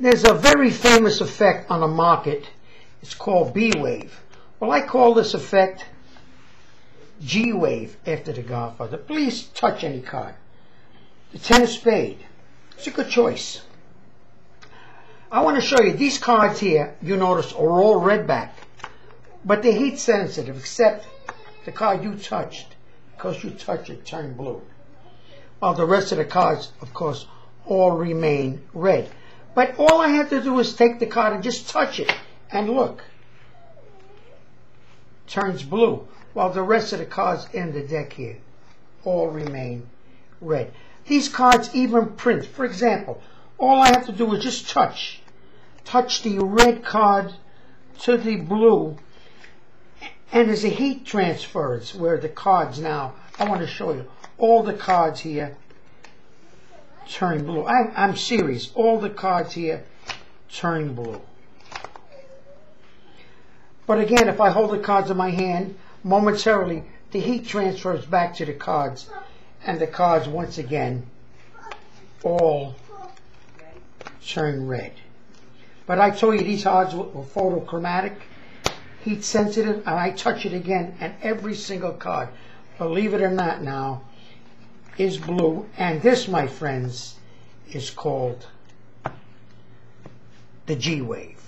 There's a very famous effect on the market. It's called B-Wave. Well, I call this effect G-Wave after the Godfather. Please touch any card. The Ten of Spade. It's a good choice. I want to show you these cards here, you notice, are all red back. But they're heat sensitive, except the card you touched. Because you touched it, turned blue. While the rest of the cards, of course, all remain red. But all I have to do is take the card and just touch it. And look. Turns blue. While the rest of the cards in the deck here all remain red. These cards even print. For example, all I have to do is just touch. Touch the red card to the blue. And there's a heat transference where the cards now, I want to show you, all the cards here turn blue. I'm, I'm serious. All the cards here turn blue. But again, if I hold the cards in my hand, momentarily, the heat transfers back to the cards. And the cards, once again, all turn red. But I told you these cards were photochromatic, heat sensitive, and I touch it again, and every single card, believe it or not now, is blue. And this, my friends, is called the G wave.